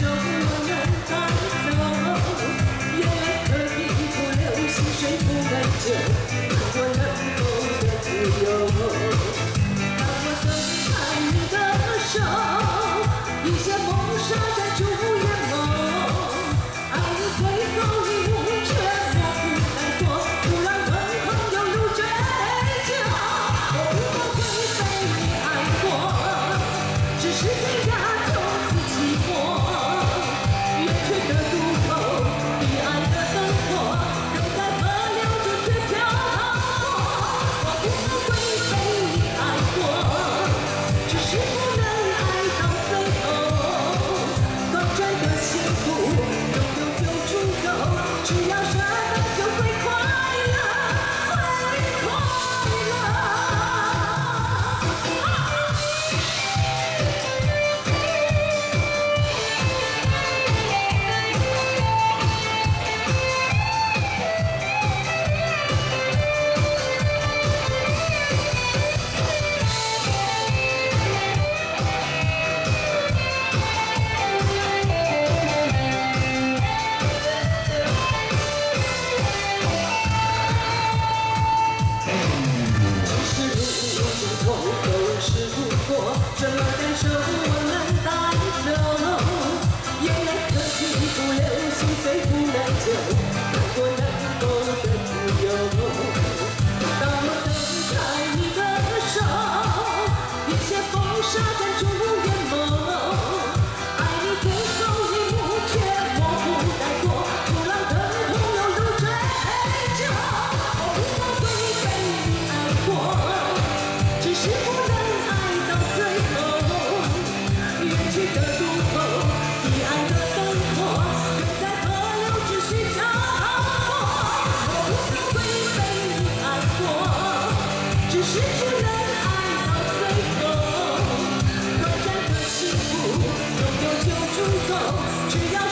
就算我们难走，也可以不留心。谁不能救？我能够的自由。当我松开你的手，一些梦沙在。事不过，什么感受我能带走。眼泪可以不流，心碎不难救，如果能失去的爱到最后，短暂的幸福拥有就足够。只要。